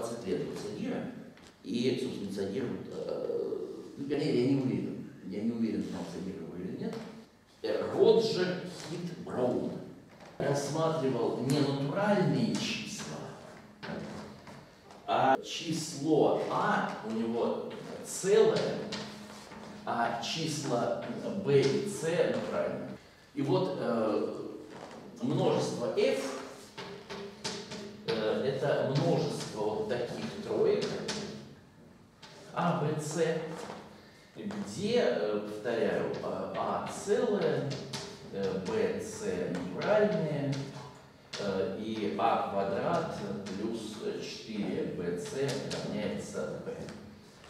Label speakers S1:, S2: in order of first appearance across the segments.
S1: 20 лет Цадира, и, собственно, Цадир, э, ну, вернее, я не уверен, я не уверен, знал Цадир его или нет, Э, Роджер Хит Браун рассматривал не натуральные числа, а число А у него целое, а числа b и c натуральные. И вот э, множество f это множество вот таких троек. А, b, c, где, э, повторяю, а, а целое, э, c натуральные, э, и а квадрат плюс 4bc равняется b.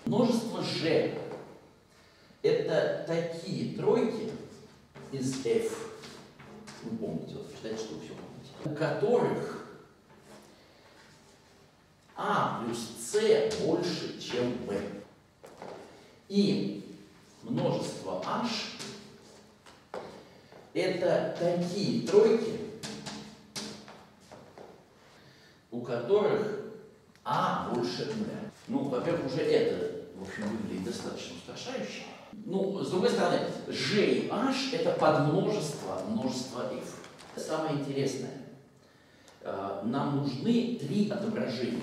S1: Множество g это такие тройки из f, вы помните, вот считайте, что вы все помните, у которых а плюс c больше, чем b. И множество h это такие тройки, у которых а больше нуля. Ну, во-первых, уже это, в общем, выглядит достаточно устрашающе. Ну, с другой стороны, G и H это подмножество множества F. Самое интересное, э, нам нужны три отображения.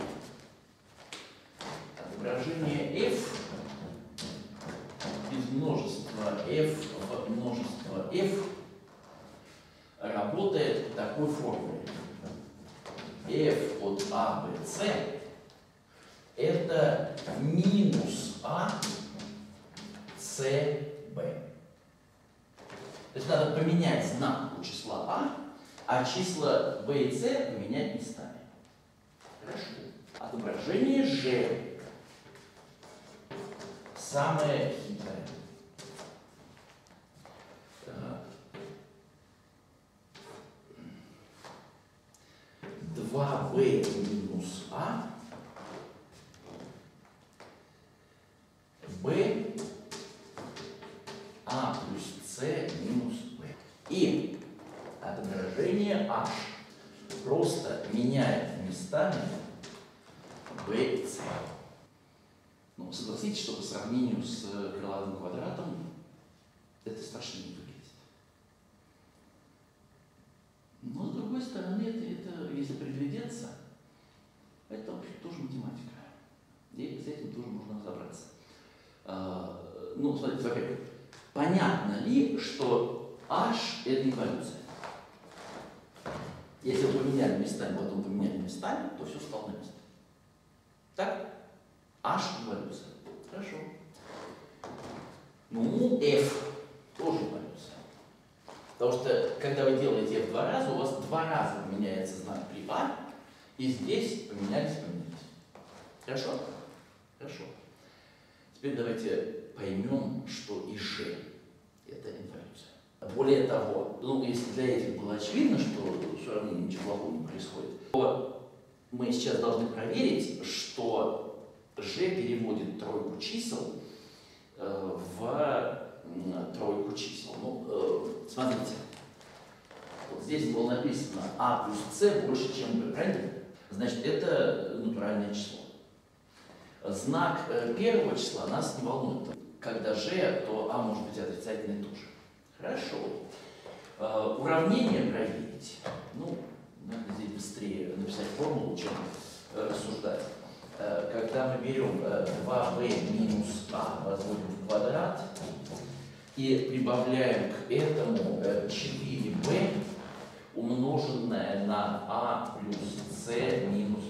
S1: Отображение F из множества F в множество F работает в такой формуле. F от A, B, C это минус А с, Б. То есть надо поменять знак у числа А, а числа b и c поменять местами. Хорошо. Отображение G самое хитрое. Два b минус А b а плюс С минус Б. И отображение H просто меняет местами B и С. Ну, согласитесь, что по сравнению с крылатым квадратом это страшно не выглядит. Но, с другой стороны, это, это если приглядеться, это вообще тоже математика. И с этим тоже можно разобраться. А, ну, смотрите, во-первых, Понятно ли, что H – это эволюция? Если вы поменяли местами, потом поменяли местами, то все стало на место. Так? H – эволюция. Хорошо. Ну, F тоже эволюция. Потому что, когда вы делаете F два раза, у вас два раза меняется знак при А, и здесь поменялись, поменялись. Хорошо? Хорошо. Теперь давайте поймем, что и G – это инфляция. Более того, ну, если для этих было очевидно, что все равно ничего плохого не происходит, то мы сейчас должны проверить, что G переводит тройку чисел э, в тройку чисел. Ну, э, смотрите, вот здесь было написано А плюс С больше, чем B, правильно? Значит, это натуральное число. Знак э, первого числа нас не волнует. Когда g, то а может быть отрицательный тоже. Хорошо. Э, уравнение проверить. Ну, надо здесь быстрее написать формулу, чем э, рассуждать. Когда мы берем 2b минус а, возводим в квадрат, и прибавляем к этому 4b, умноженное на а плюс с минус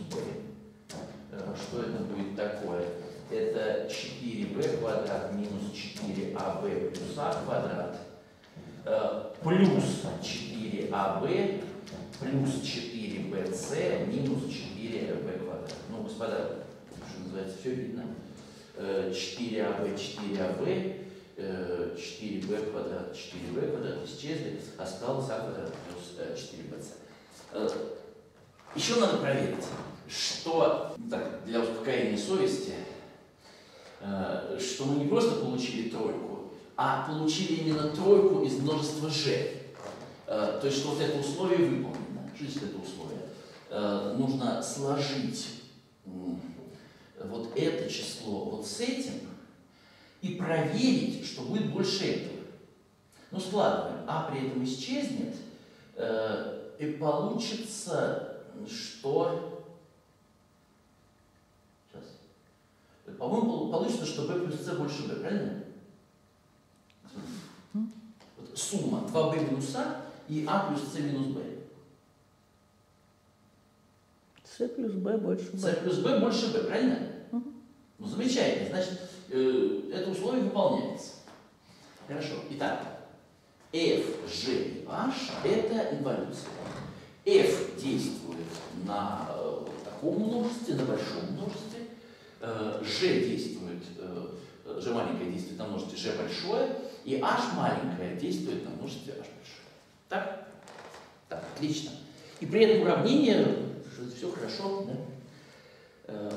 S1: что это будет такое? Это 4b квадрат минус 4ab плюс а квадрат э, плюс 4ab плюс 4bc минус 4b квадрат. Ну, господа, что называется, все видно. 4ab, 4ab, 4b квадрат, 4b квадрат исчезли, осталось а квадрат плюс 4bc. Э, Еще надо проверить что так, для успокоения совести, э, что мы не просто получили тройку, а получили именно тройку из множества g. Э, то есть, что вот это условие выполнено. Что значит это условие? Э, нужно сложить это число вот с этим и проверить, что будет больше этого. Ну, складываем. А при этом исчезнет, э, и получится, что... Сейчас. По-моему, получится, что b плюс c больше b, правильно? Вот сумма 2b минус а и а плюс c минус b.
S2: С плюс b больше b.
S1: С плюс b больше b, правильно? Ну, замечательно. Значит, э, это условие выполняется. Хорошо. Итак, f, g и h – это инволюция. f действует на э, таком множестве, на большом множестве. Э, g действует, э, g маленькое действует на множестве g большое, и h маленькое действует на множестве h большое. Так? Так, отлично. И при этом уравнение, все хорошо, да? Э,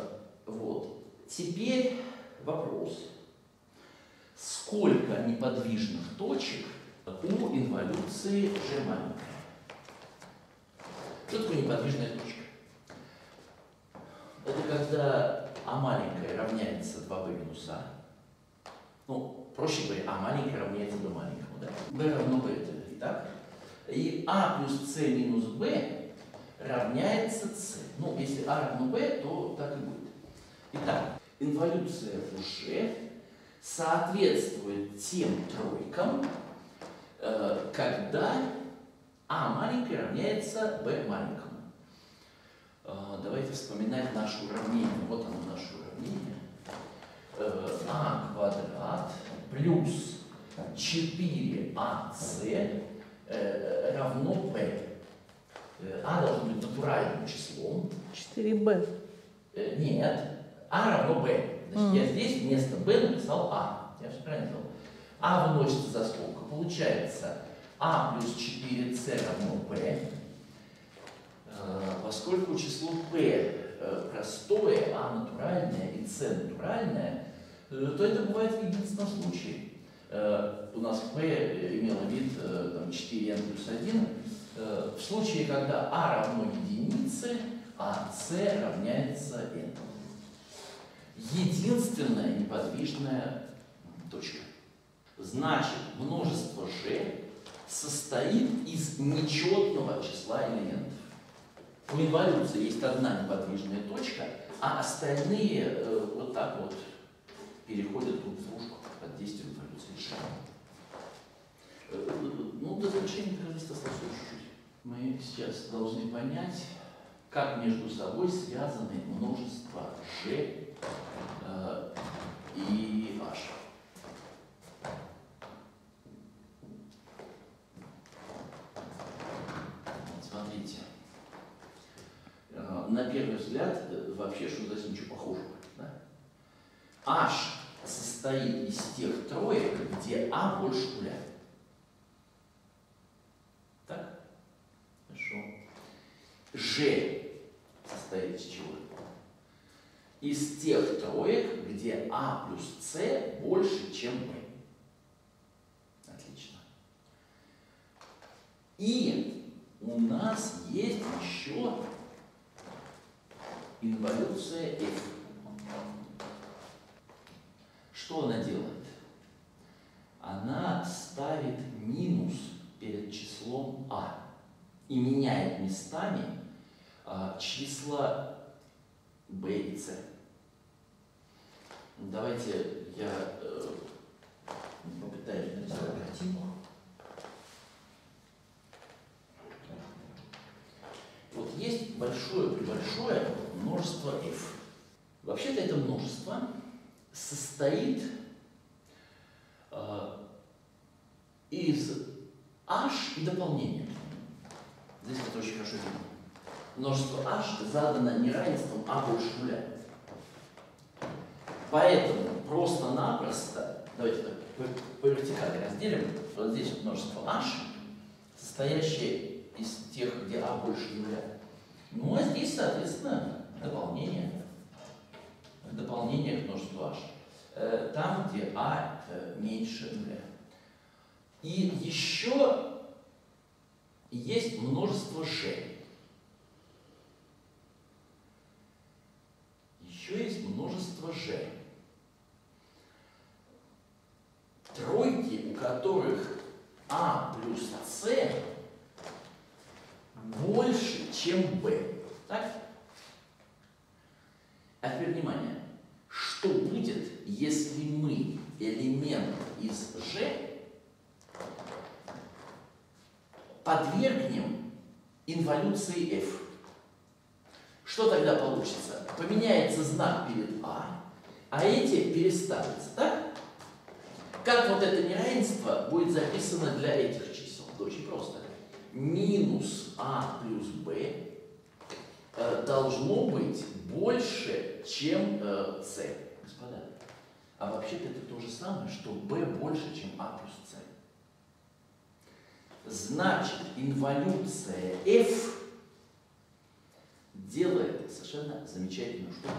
S1: вот. Теперь вопрос. Сколько неподвижных точек у инволюции G маленькая? Что такое неподвижная точка? Это когда А маленькая равняется 2b минус А. Ну, проще говоря, А маленькая равняется b маленькому, да? b равно b, это так. И А плюс c минус b равняется c. Ну, если А равно b, то так и будет. Итак, инволюция Фуше соответствует тем тройкам, э, когда А маленькое равняется b маленькому. Э, Давайте вспоминать наше уравнение. Вот оно наше уравнение. Э, А квадрат плюс 4ac э, равно b. Э, А должно быть натуральным числом.
S2: 4b.
S1: Э, Нет, А равно Б. Значит,
S2: Мгм.
S1: я здесь вместо Б написал А. Я все правильно сделал. А выносится за скобку. Получается А плюс 4С равно Б. Поскольку число P э, простое, А натуральное и С натуральное, э, то это бывает в единственном случае. Э, У нас P имело вид там, 4n плюс 1. Э, В случае, когда А равно единице, а С равняется n. Единственная неподвижная точка. Значит, множество G состоит из нечетного числа элементов. У инволюции есть одна неподвижная точка, а остальные э, вот так вот переходят друг в дружку под действием инволюции G. Э, Ну, до завершения, кажется, осталось чуть-чуть. Мы сейчас должны понять, как между собой связаны множества G э, и H. Вот смотрите. Э, На первый взгляд, э, вообще, что здесь ничего похожего. Да? H состоит из тех троек, где А больше нуля. Так? Хорошо. G состоит из чего? Из тех троек, где А плюс С больше, чем Б. Отлично. И у нас есть еще инволюция F. Что она делает? Она ставит минус перед числом А и меняет местами а, числа b и c. Давайте я э, попытаюсь нарисовать картинку. Вот есть большое-пребольшое множество f. Вообще-то это множество состоит э, из h и дополнения. Здесь это очень хорошо видно. Множество h задано неравенством а больше нуля. Поэтому просто-напросто, давайте так, по, вертикали разделим, вот здесь множество h, состоящее из тех, где а больше нуля. Ну, а здесь, соответственно, дополнение. Дополнение к множеству h. Э, Там, где а меньше нуля. И еще есть множество g. еще есть множество g. Тройки, у которых а плюс c больше, чем b. Так? А теперь внимание. Что будет, если мы элемент из g подвергнем инволюции f? Что тогда получится? Поменяется знак перед а, а эти переставятся, так? Как вот это неравенство будет записано для этих чисел? Это очень просто. Минус а плюс b э, должно быть больше, чем э, c. Господа, а вообще-то это то же самое, что b больше, чем а плюс c. Значит, инволюция f делает совершенно замечательную штуку.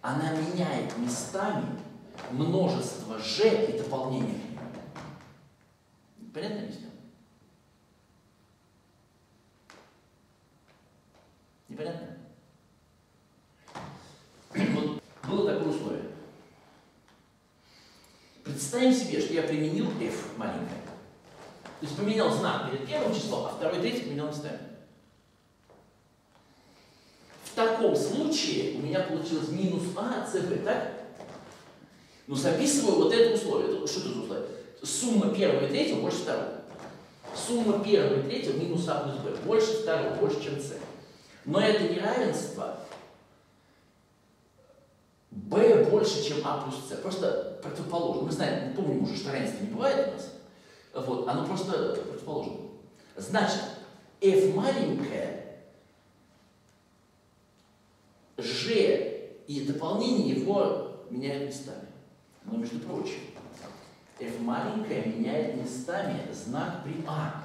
S1: Она меняет местами множество g и дополнение к нему. Понятно объясню? Непонятно? Вот было такое условие. Представим себе, что я применил f маленькое. То есть поменял знак перед первым числом, а второй, третий поменял местами. В таком случае у меня получилось минус а, cb, так? Ну, записываю вот это условие. Что за условие? Сумма первого и третьего больше второго. Сумма первого и третьего минус а плюс b больше второго, больше, чем c. Но это неравенство b больше, чем а плюс c. Просто противоположно. Мы знаем, мы помним уже, что равенства не бывает у нас. Вот, оно просто противоположно. Значит, f маленькое, g и дополнение его меняют местами. Но, между прочим, f маленькое меняет местами знак при а.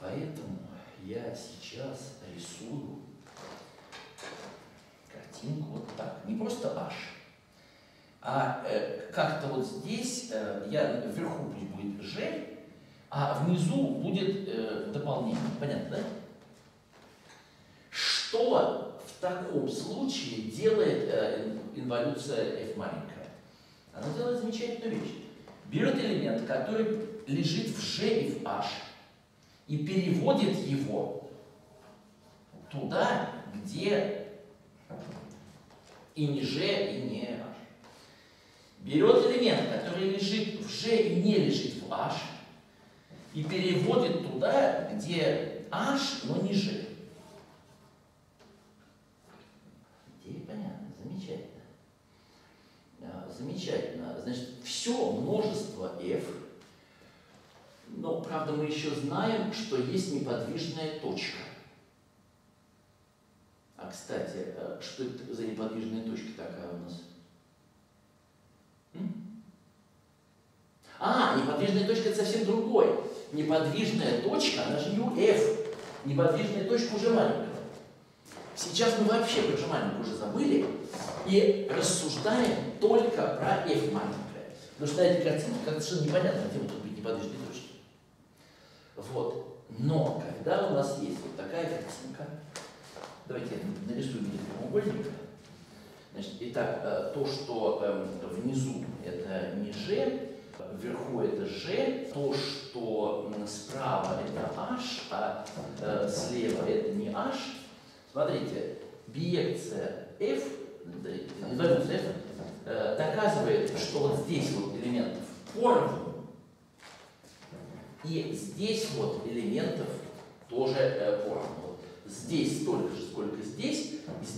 S1: Поэтому я сейчас рисую картинку вот так. Не просто h, а э, как-то вот здесь э, я вверху будет g, а внизу будет э, дополнение. Понятно, да? Что в таком случае делает э, инволюция f маленькая? Она делает замечательную вещь. Берет элемент, который лежит в g и в h, и переводит его туда, где и не g, и не h берет элемент, который лежит в G и не лежит в H, и переводит туда, где H, но не G. Идея понятна, замечательно. Замечательно. Значит, все множество f, но, правда, мы еще знаем, что есть неподвижная точка. А, кстати, э, что это за неподвижная точка такая у нас? А, неподвижная точка это совсем другой. Неподвижная точка, она же UF. Неподвижная точка уже маленькая. Сейчас мы вообще про G маленькую уже забыли и рассуждаем только про F маленькое. Потому что на этой картинке как-то совершенно непонятно, где могут быть неподвижные точки. Вот. Но когда у нас есть вот такая картинка, давайте я нарисую виде прямоугольника, Значит, итак, э, то, что эм, внизу это не G, вверху это G, то, что справа это H, а э, слева это не H. Смотрите, биекция F, эволюция F, э, доказывает, что вот здесь вот элементов поровну, и здесь вот элементов тоже поровну. Здесь столько же, сколько здесь,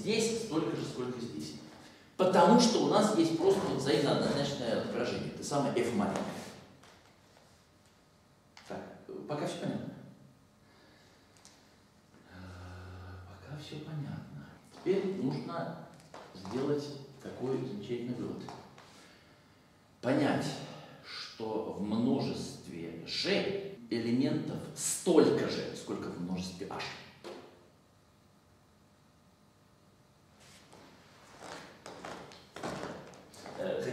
S1: здесь столько же, сколько здесь. Потому что у нас есть просто вот взаимно однозначное выражение. Это самое f маленькое. Так, пока все понятно? Пока все понятно. Теперь нужно сделать такой замечательный вывод. Понять, что в множестве g элементов столько же, сколько в множестве h.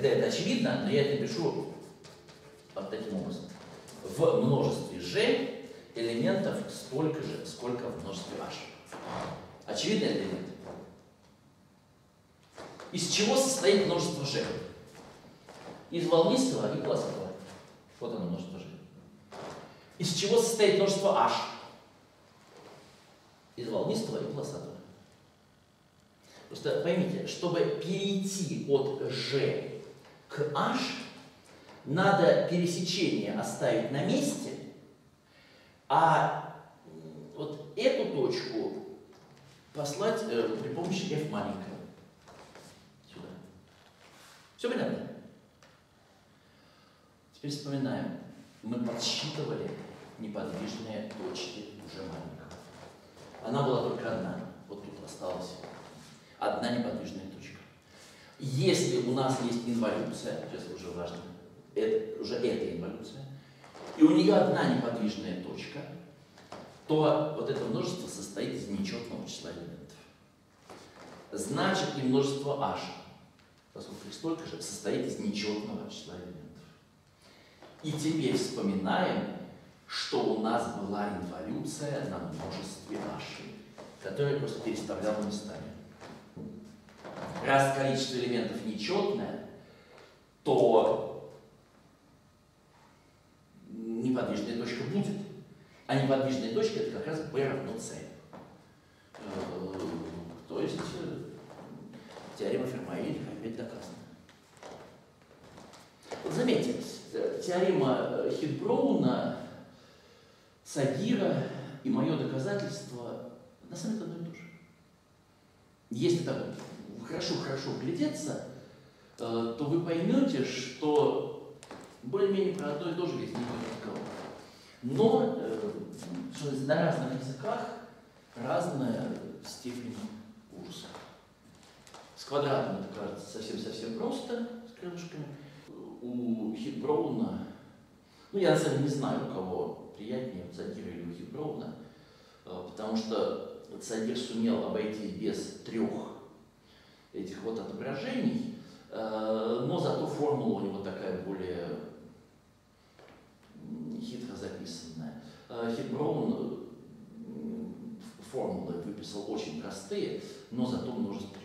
S1: Хотя это очевидно, но я это пишу вот таким образом. В множестве g элементов столько же, сколько в множестве h. Или нет? Из чего состоит множество G? Из волнистого и полосатого. Вот оно множество G. Из чего состоит множество H? Из волнистого и полосатого. Просто поймите, чтобы перейти от G к H, надо пересечение оставить на месте, а вот эту точку послать э, при помощи f маленького. Сюда. Все понятно? Теперь вспоминаем. Мы подсчитывали неподвижные точки уже маленького. Она была только одна. Вот тут осталась одна неподвижная точка. Если у нас есть инволюция, сейчас уже важно, это, уже эта инволюция, и у нее одна неподвижная точка, то вот это множество состоит из нечетного числа элементов. Значит и множество h, поскольку их столько же, состоит из нечетного числа элементов. И теперь вспоминаем, что у нас была инволюция на множестве h, которая просто переставляла местами. Раз количество элементов нечетное, то неподвижная точка будет. А неподвижная точка это как раз b равно c. Э, то есть э, теорема Фермаи опять доказана. Вот заметьте, теорема Хитброуна, Сагира и мое доказательство на самом деле одно и то же. Если так хорошо-хорошо глядеться, э, то вы поймете, что более-менее про одно и то же будет Но э, что на разных языках разная степень ужаса. С квадратом это кажется совсем-совсем просто, с крылышками. У Хитброуна, ну я на самом деле не знаю, у кого приятнее, у или у Хитброуна, э, потому что Задир сумел обойтись без трех этих вот отображений, э, но зато формула у него такая более хитро записанная. Э, Хитброун формулы выписал очень простые, но зато множество